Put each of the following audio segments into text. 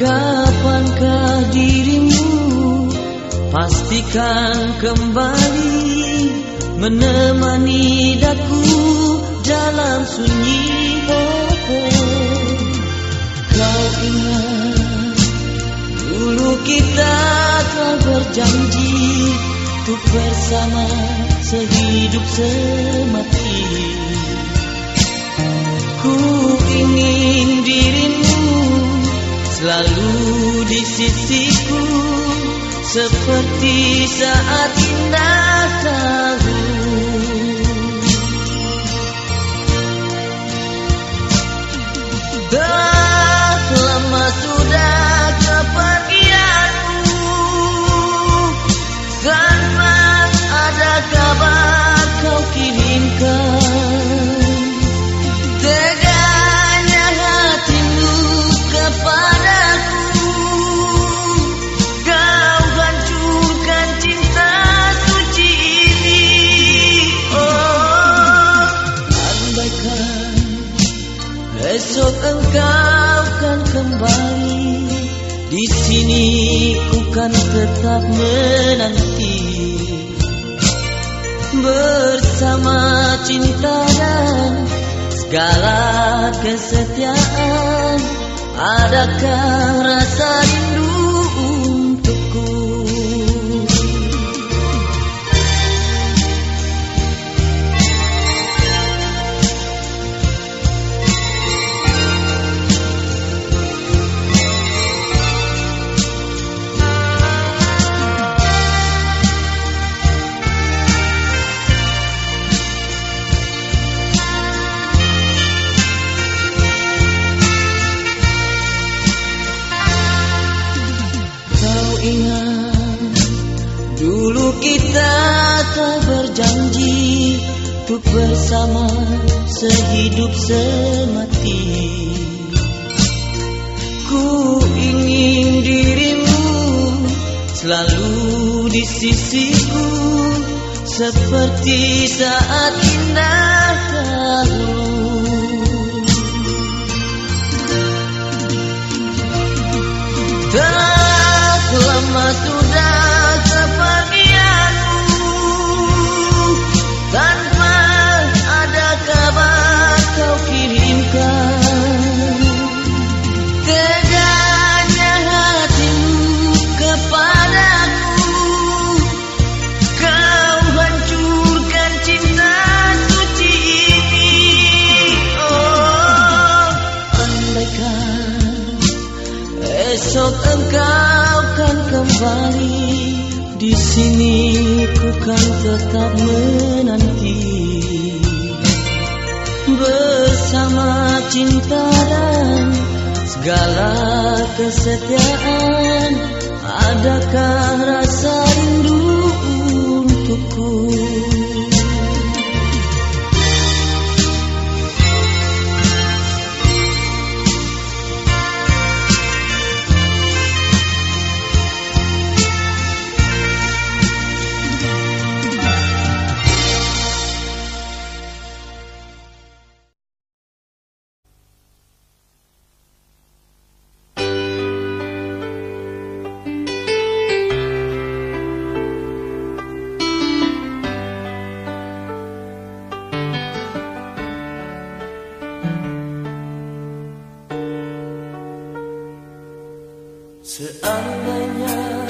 Kapankah dirimu Pastikan kembali Menemani daku dalam sunyi oh. Kau ingat Dulu kita telah berjanji Untuk bersama sehidup semati Ku ingin dirimu selalu di sisiku Seperti saat indah tahu. Dah lama sudah kepergianmu ku kan tetap menanti bersama cinta dan segala kesetiaan. Adakah rasa rindu bersama sehidup semati. Ku ingin dirimu selalu di sisiku seperti saat indah dahulu. Tak lama sudah kesetiaan. Adakah rasa rindu untukku Seandainya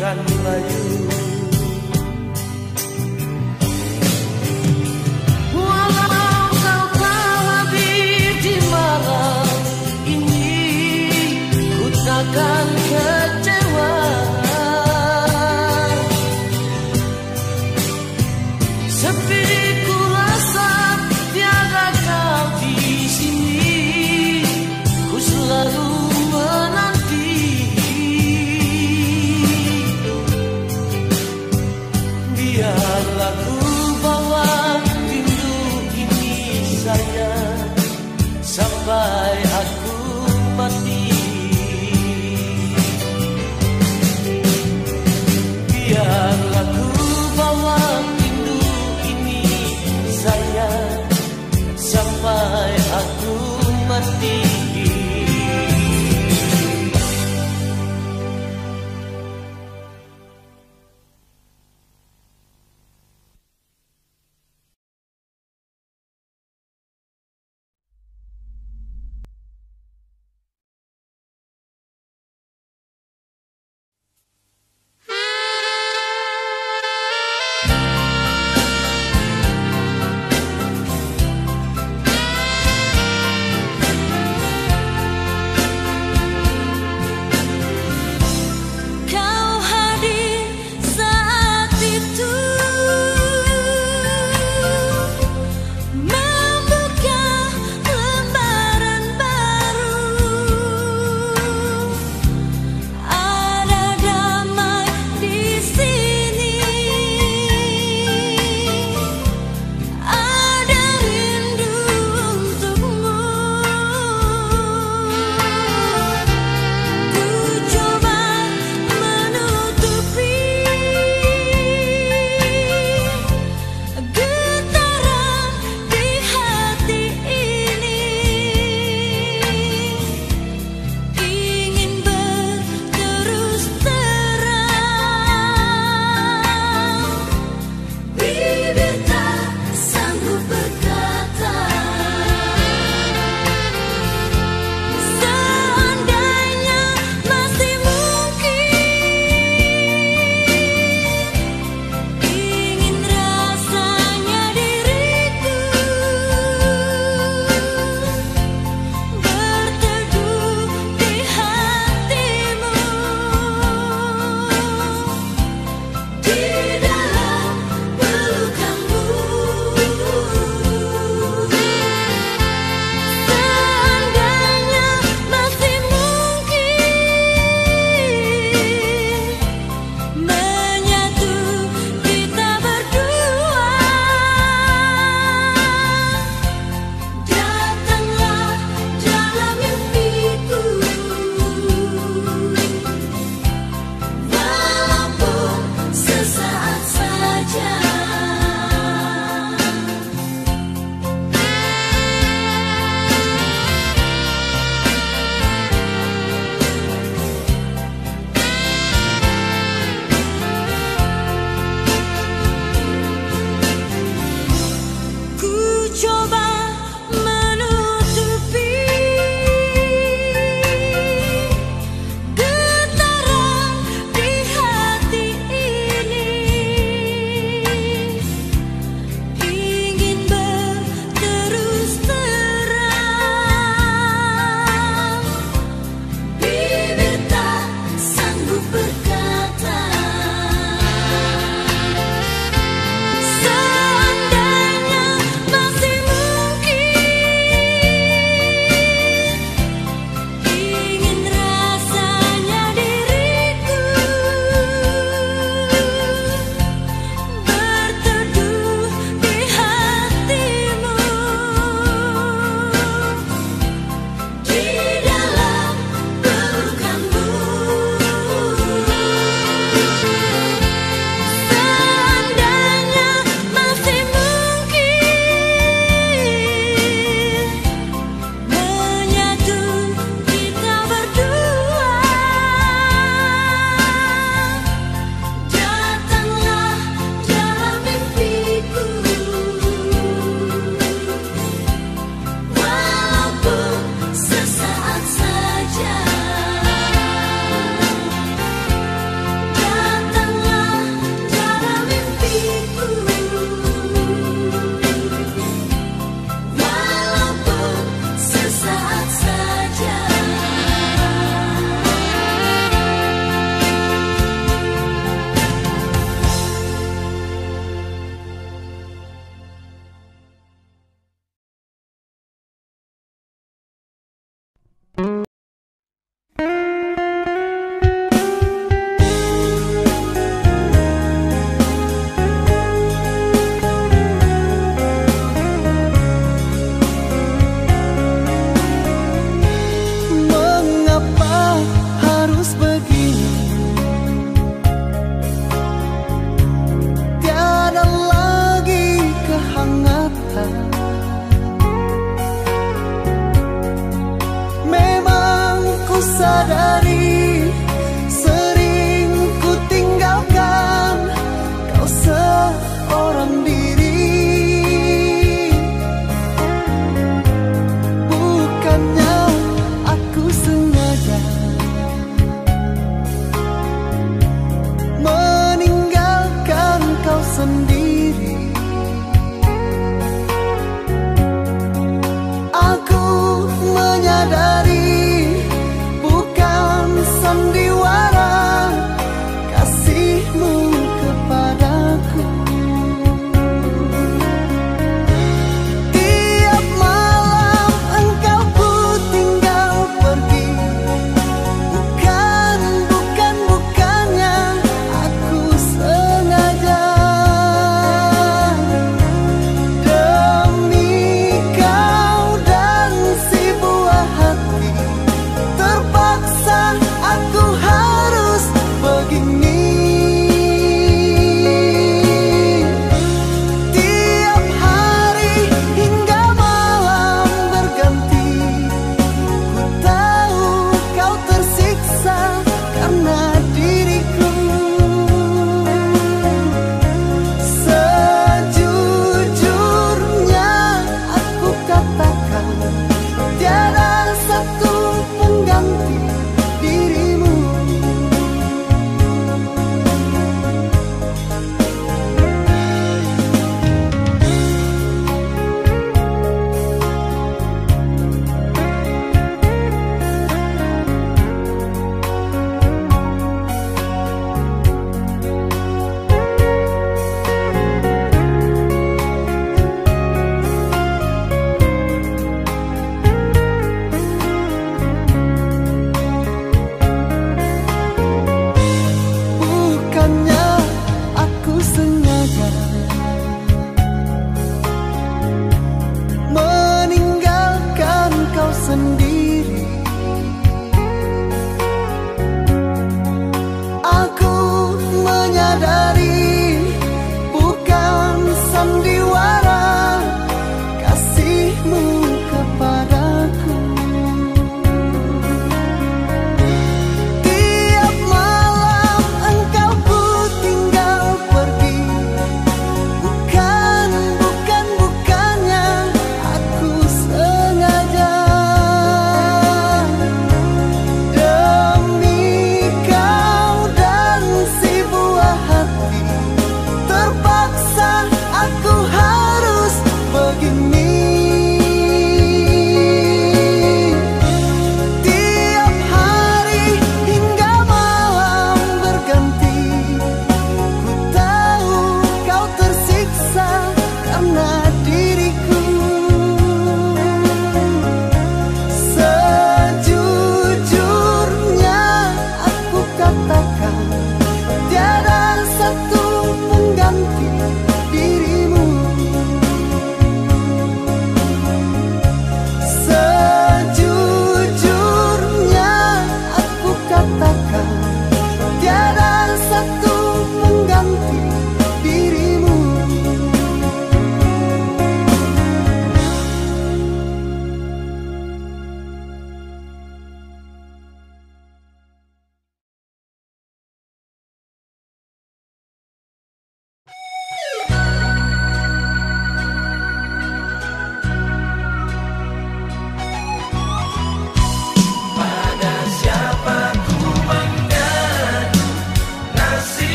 bukan layu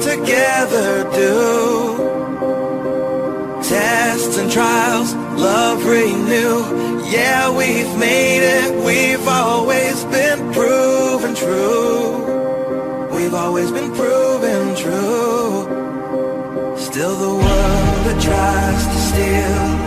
together do. Tests and trials, love renew. Yeah, we've made it, we've always been proven true. We've always been proven true. Still the world that tries to steal.